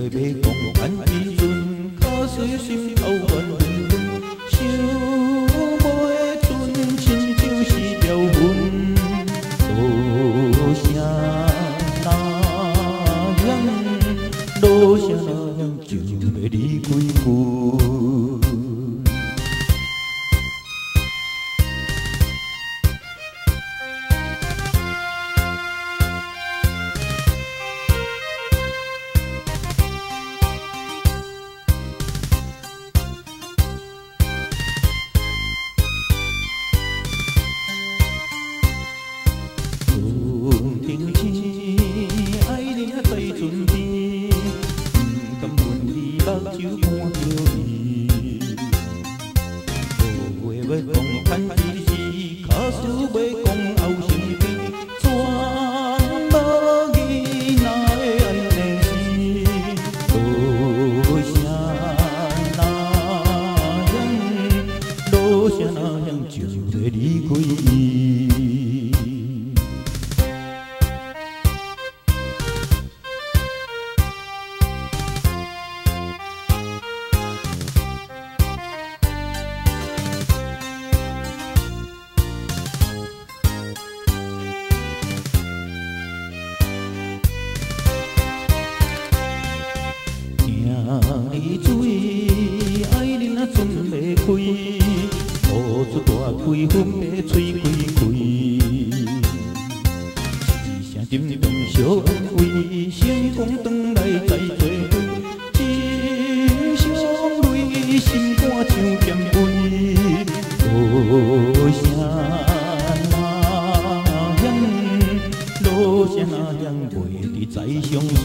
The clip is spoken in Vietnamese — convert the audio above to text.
quê bê cùng anh đi rừng có dưới sim âu vẫn bình bình chiều mỗi tuần trên chiều chỉ đều buồn ô nhà ta vẫn đôi chân chừng về đi bao chiếu con yêu Đồ quê với con thanh chi chi Khá xứ bê con âu sinh kinh Xoan bơ ghi nai anh nè chi Đồ xa na nhân Đồ xa na nhân chiều về đi cô yên 水，爱恁啊船要开，付出大开分要吹开开。一声沉重小安慰，成功转来再做伙，真伤泪，心肝像咸肥。多声呐响，多声呐响，袂得再相随。